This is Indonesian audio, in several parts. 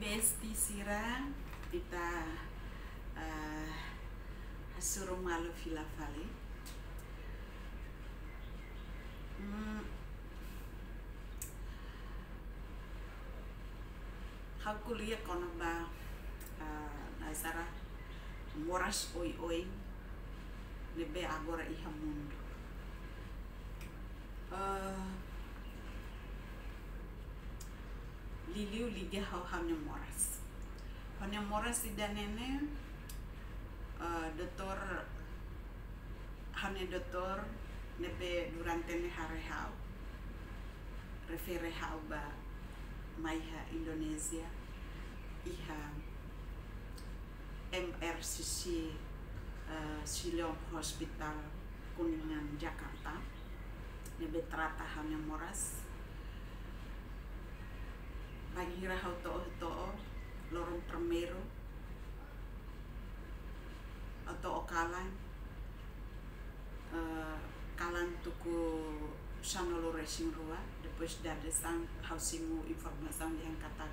besti sira ita uh, hasuru malu filafali hmm. hau kuliah kono ba uh, nasara moras oi oi lebe agora iha mundo uh, liliu liga hau hamnya moras. Hamnya moras ida nene uh, doktor hamnya doktor durante ne hare hau refere hau ba maiha Indonesia iha MRCC uh, Siloam Hospital Kuningan Jakarta. Nebe trata hamnya moras Panghira hau to'o to'o lorong primero atau okalan. Uh, kalan tuku sanolo racing rua. Depois da desang hausingu informasi yang kata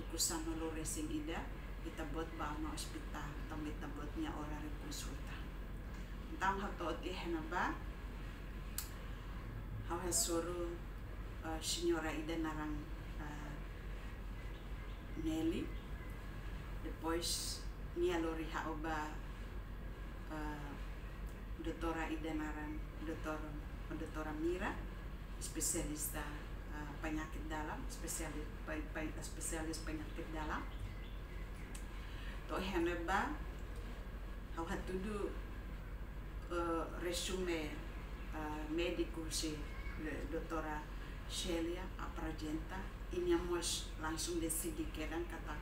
tuku sanolo racing ida kita buat no hospital atau kita buatnya orang konsulta entang hau to'o ti henaba hau hasuru uh, signora ida narang Nelly depois Nia Lori Haoba uh, Doutora Ida Naran Doutor Doutora Mira spesialista uh, penyakit dalam spesialis pe, pe, spesialis penyakit dalam. To heneba hau hatudu uh, resume uh, medico si Doutora Shelia Apragenta ini amos langsung decidi quedan kata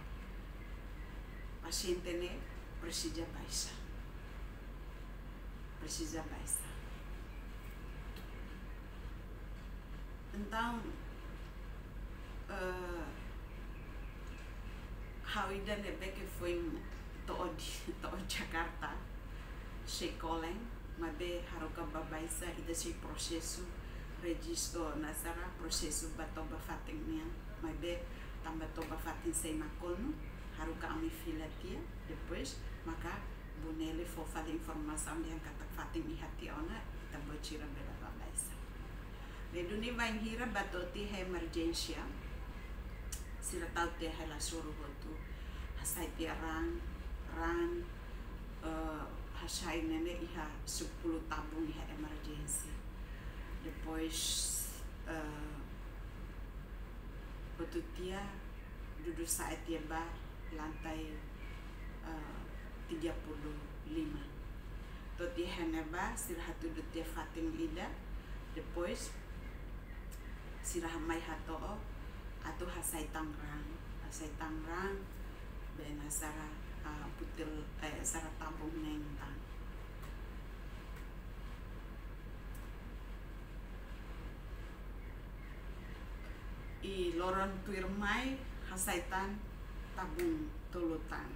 paciente ne precisa baisa precisa baisa então uh, Hawida nebe que foi to to Jakarta sekoleng mabe haruka babaisa ida si prosesu registro nasara prosesu batoba fating niya mabe tambah toba fating sei makono haruka ami filatia depois maka bunele fo fala informação yang kata fating ihati ona kita bocira bela babaisa Leduni vai hira batoti he emergência sila tau te he la suru hotu hasai tia ran ran uh, hasai nene iha 10 tabung iha emergency depois uh, waktu dia duduk saat dia ba lantai uh, 35 to dia heneba sirah duduk dia fating lida. Depois sirah mai hato atau hasai tangrang. Hasai tangrang ben sara uh, putil eh, sara tabung neng i loron tuirmai hasaitan tabung tulutan.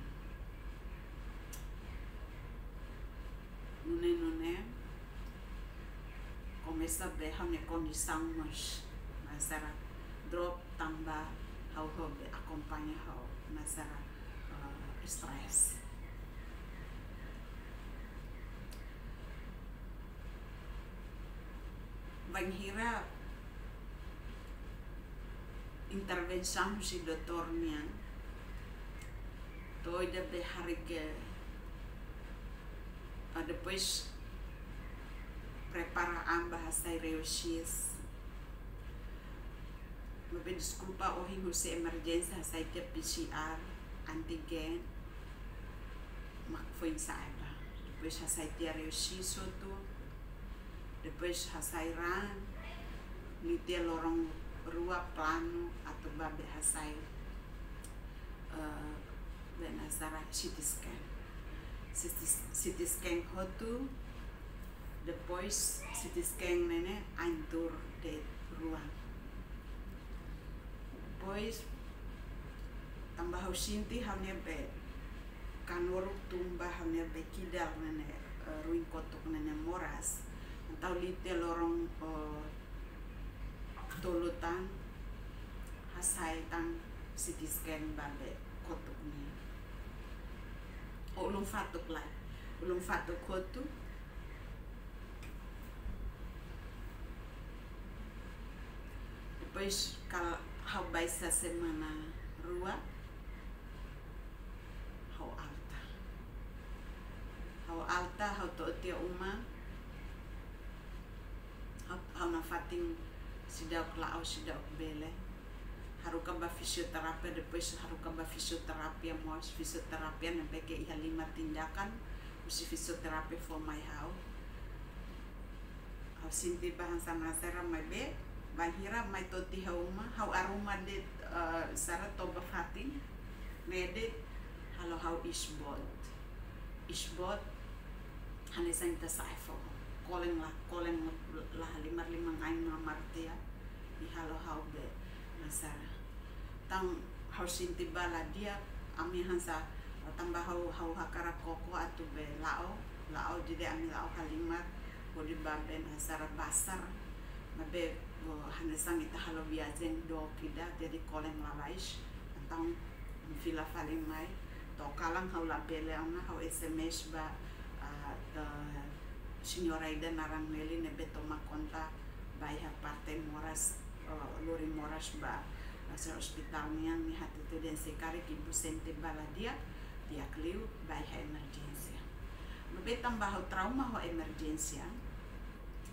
Nune nune começa a ver a condição mas mas era drop tambah how how acompanha how mas era uh, stress Banhira intervenção si doutor nian toida de hari que uh, depois preparaan bahasa reusis Mabe desculpa o hingo se emergência sai que PCR antigen. Mak foi saiba depois sai tia reusis soto. Depois hasai ran. Litia lorong rua atau babe hasai uh, benazara CT scan. CT scan hotu depois CT scan nene antur de rua depois tambah sinti hamnya be kanuruk tumba hamnya be kidal nene uh, ruin kotuk nene moras. Atau lite lorong uh, tulutan hasai tang CT scan babe kotuk ni o ulung fatuk lai ulung fatuk kotu depois kalau hau baisa semana rua hau alta. Hau alta hau to uma hau, hau na fating sidau klao sidau bele. Haruka ba fisioterapi depois haruka ba fisioterapi mo fisioterapi na beke iha lima tindakan usi fisioterapi for my house hau sinti bahan sama sera mai be bahira mai toti hauma hau aroma de uh, sara toba fatin mede halo hau isbot isbot hane sang ta saifo koleng lah koleng lah lima lima ngain martia i halo hau be nasara tang harsin bala dia ami hansa tambah hau hau hakara koko atu be lao lao jadi ami lao halimar bodi baben hasara basar. Mabe hanesang ita halo biazen do kida jadi koleng lalais tentang fila faling mai to kalang hau la bele ona hau sms ba uh, signora narang meli nebe toma konta bai ha parte moras uh, lori moras ba sa hospital yang ni hati tu dan sekali ki busente baladia dia kliu bai ha emergensia. Mebe tambah trauma ho emergensia.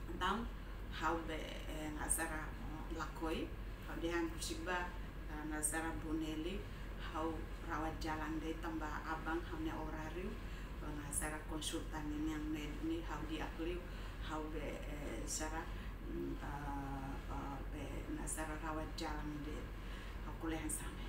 Então how be eh, nasara lakoi how dia kusiba uh, nasara buneli how rawat jalan de tambah abang how ne orariu uh, nasara konsultan ini yang ni how dia kliu how be eh, sara uh, uh, be nasara rawat jalan de kuliah sama.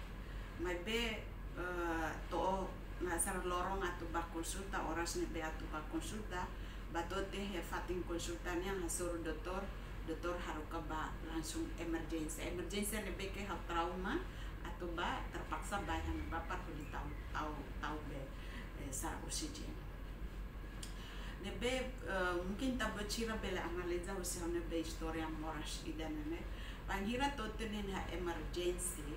Mai be uh, to ngasar lorong atau bak konsulta oras ne be atau bak konsulta batote he fating konsultan yang hasur dokter dokter haruka ba langsung emergency. Emergency ne be ke trauma atau ba terpaksa bayang bapak kulit tahu tahu tahu be eh, sa oksigen ne be uh, mungkin tak bercira bela analiza usia ne be historia moras idan ne pangira tote ne ha emergency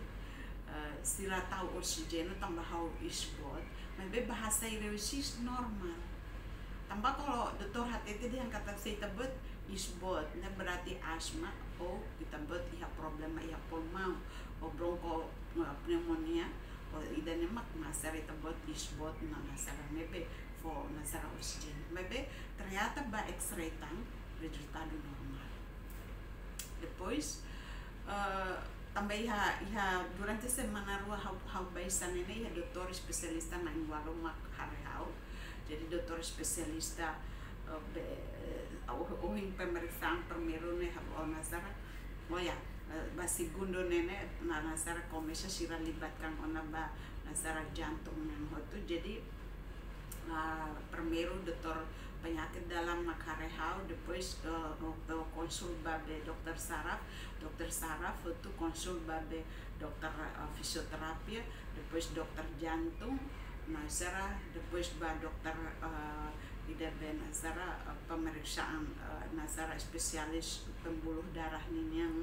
sila tahu oksigen tambah hau isbot be bahasa ireusis normal. Tambah kalau dokter hati itu dia kata saya tebet isbot nah berarti asma oh kita bet iha problema iha pulmão o bronco pneumonia o idan mak nasar tebet isbot na nasar mebe for nasar oksigen. Mebe ternyata ba x-ray tang resultado normal. Depois uh, tambah iha iha durante semana rua hau hau baisan ini iha dokter spesialista na inwalo mak harehau jadi dokter spesialista uh, be uh, uhing pemeriksaan permiru ne hau nasara. Oh ya uh, ba segundo nene na nasara komisa sira libatkan ona ba nasara jantung yang hotu. Jadi uh, permiru dokter penyakit dalam makarehau depois uh, uh, konsul babe dokter saraf. Dokter saraf itu konsul babe dokter uh, fisioterapi depois dokter jantung nasara. Depois ba dokter uh, ida ben nasara uh, pemeriksaan uh, nasara spesialis pembuluh darah yang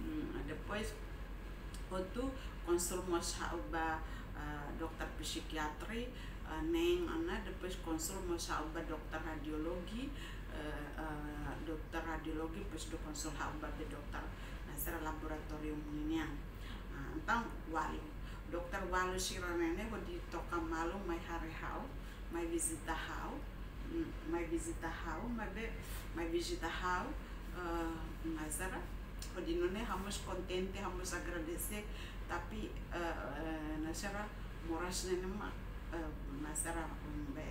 uh, depois itu konsul mos ba uh, dokter psikiatri uh, neng ana depois konsul mo sa ba dokter radiologi uh, dokter radiologi depois do konsul ha ba be dokter nasara laboratorium ini uh, entang walu. Dokter walu siranene ho di toka malu mai hari hau mai visita hau mai visita hau mai be mai visita hau uh, nasara ho di none hamos contente hamos agradecer tapi uh, uh, nasara moras nene mak masara be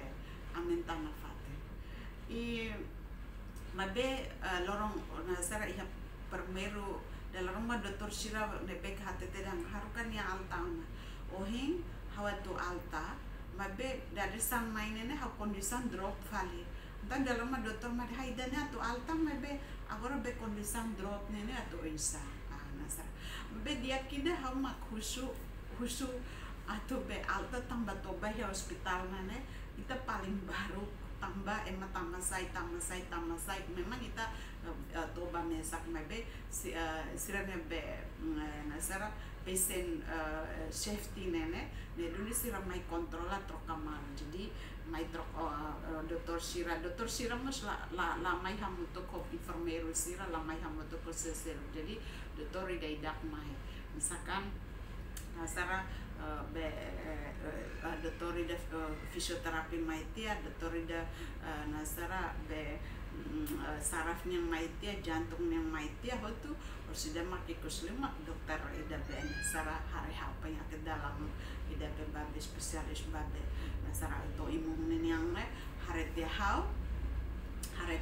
amenta na fate. I mabe lorong nasara iha permeru dalam rumah dokter sira nebe hate dan harukan ya alta ohing hawa tu alta mabe dari sang main ini ha kondisan drop fali dan dalam rumah dokter mari haidane tu alta mabe agora be kondisan drop nene atau isa ah nasara mabe dia kina ha mak husu husu atau be alta tambah toba ya hospital mana kita paling baru tambah emma tambah sai tambah sai tambah sai memang kita uh, toba mesak mebe si, uh, sira mebe uh, patient uh, safety nene ne duni sira mai kontrola trokamal jadi mai trok uh, uh, doktor sira doktor sira mas la la, la mai hamu to ko sira la mai hamu jadi doktor ida idak mai misalkan nasara uh, be uh, uh, doktor ida uh, fisioterapi mai tia doktor ida uh, nasara be Mm, eh, sarafnya maitia jantungnya maitia hotu orsida makikus lima dokter ida ben sara hari apa yang ke dalam ida ben babe spesialis nah sara itu imun yang hari dia hau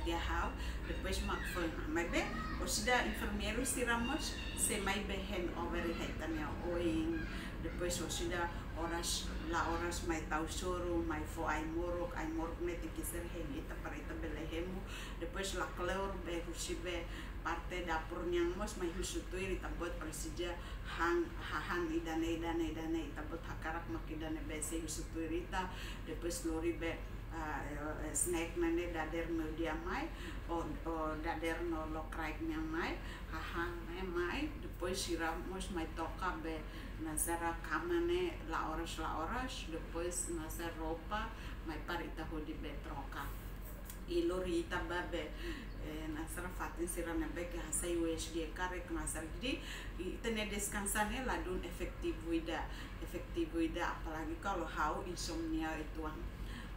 dia hau depois mak foi mai be orsida enfermeiro siramos se mai behen over hetania oing. Depois orsida oras la oras mai tau soro mai fo ai morok ai morok ne te kiser he ita para ita bele hemu depois la kleur be husibe parte dapurnya mos mai husutu iri tabot presija hang hahang idane idane idane tabot hakarak makidane be se husutu irita depois lori be uh, snack nane dader no dia mai o, o dader no lo kraik mai mai depois siram mos mai toka be nazara kamane la horas la horas depois nazar roupa mai parita hodi betroka ilori babe eh, nasara fatin sira nebe ke hasai USD kare nasar jadi itene descansane la dun efektivuida efektivuida apalagi kalau hau insomnia itu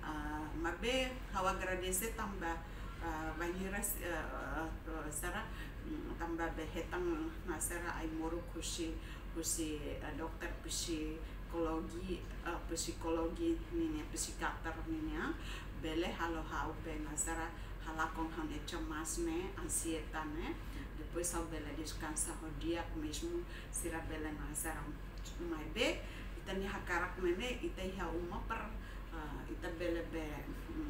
uh, mabe hawa agradece tambah uh, banyiras uh, uh, sara mm, tambah behetang nasara ay moro kushi uh, dokter psikologi uh, psikologi ini psikiater ini ya. Bele halo hau pe nasara halakong hane cemas ne ansieta ne depois ao bele descansa ho dia mesmo sira bele nasara mai be ita ni hakarak mene ita iha uma per ita bele be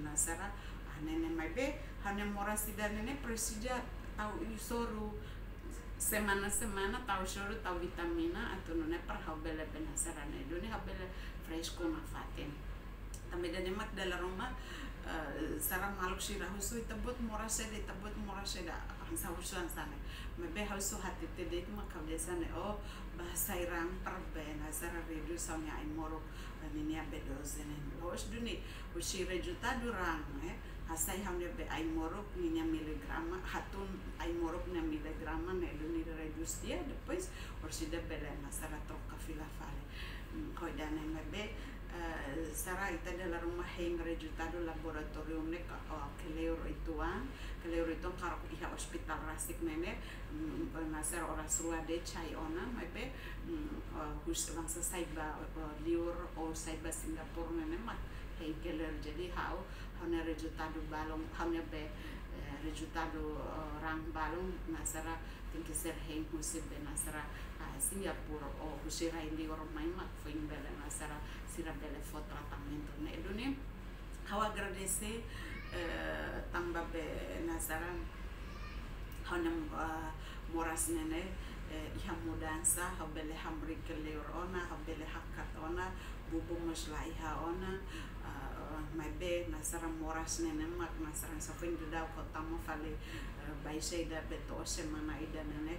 nasara nene mai be hane mora nene presija tau isoru semana-semana tahu suruh tahu vitamina atau nune per habele penasaran itu nih habele fresco na fatin tapi dan emak dalam rumah uh, sarang maluk sirah husu itabut murah seda itabut murah husuan sana mebe husu hati tede itu mak kabiasa oh bahasa irang perbe nazar redu soalnya ay morok ini abedozen los duni usire juta durang eh. Hasai hamne be ai morok ninya miligrama hatun ai morok na miligrama na elu ni redus dia depois orsida bela nasara troka fila fale koi dana mebe sara ita dalam rumah heng resultado laboratorium ne ka keleuro ituan keleuro itu karok iha hospital rasik nene nasar ora surua de chai ona mebe hus langsa saiba liur o saiba singapura nene mat heng keler jadi hau hanya resultado balong hanya be eh, resultado orang balong nasara tinggi serheng musib be nasara Singapura o kusira ini orang main mak foi bela nasara sira bela fo tratamento ne edone hawa agradece eh, tamba be nasara hanya moras nene iha mudansa habele hamri kele ona habele hakat ona bubu musla iha ona. Mai be nasara moras nene mak nasara sa fin da kota mo fale baisa ida beto semana ida nene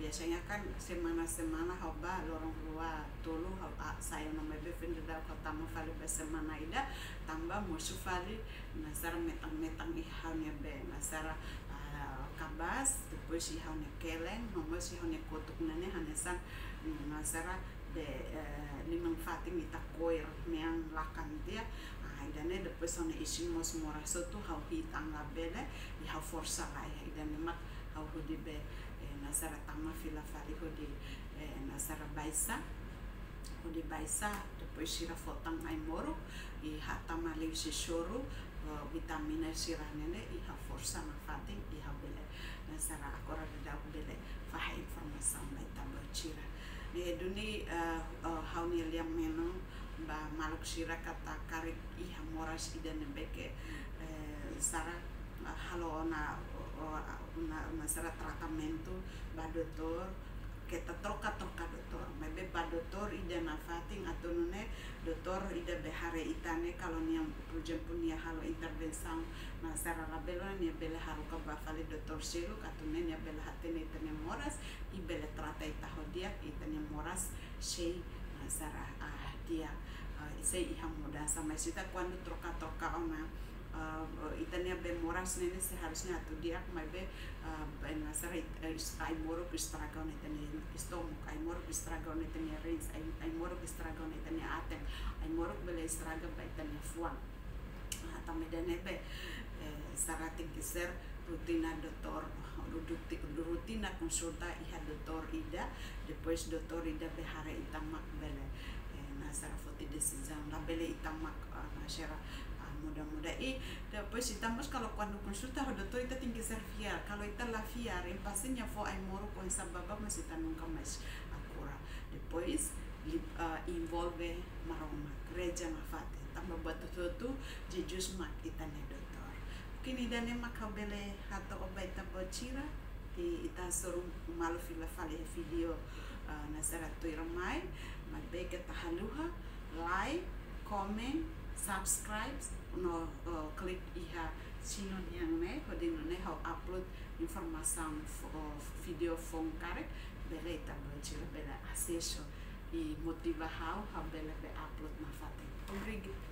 biasanya kan semana semana hoba lorong dua tulu hoba. Saya nama be fin da kota mo fale be semana ida tambah musuh fale nasara metang metang ihanya be nasara kabas depois ihanya keleng nomos ihanya kotuk nene hanesan nasara de limang fating ita koir meang lakan dia idane depois ona isin mos mora sotu hau hitang la bele i hau forsa la ya idane mak hau hudi be nasara tama fila fali hudi nasara baisa. Hudi baisa depois sira fotang ai moro i hatama liu si shoro vitamina sira nene i hau forsa na fating i hau bele nasara akora da bele faha informasi mai tamba cira ni duni hau ni liam menong ba maluk sira kata karik iha moras ida nebeke eh, sara halo na na na sara tratamento ba kita troka troka doktor maybe ba ida na fating atau nune doktor ida behare itane kalau niam projem punia halo intervenção na sara labelo nia bele haruka ba fale doktor selu atau nia bele hatene itane moras i bele trata ita hodia itane moras sei na sara ah dia uh, sei iham muda. Sama sita quando troca troca ona uh, itania be moras nene seharusnya atau dia mai be ben nasara ai moro que estraga ne tenia estômago ai moro ne tenia rins ai moro ne tenia aten ai moro bele estraga ba tenia fuan. Ata medane be eh, sara tem que ser rutina doutor rutina consulta iha doutor Ida depois doutor Ida behara itamak bele eh, nasara foti decisão la bele itamak nasara muda-muda. E depois estamos kalau quando consulta o doutor kita tem que ser fiel kalau kita lá fiar em paciente for ai moro com essa baba mas kita nunca mais cura depois uh, envolve maroma gereja na fate tambah buat tutu jejus mak kita ne doktor. Kini dane makabele hato obaita bocira e ita suruh malu fila fale video uh, nasara tuiramai mabeke tahaluha like comment subscribe no uh, klik iha sino yang ne hodin ne how upload informação uh, video phone kare bele ita bela bela acesso e motiva how how bela be upload na fate obrigado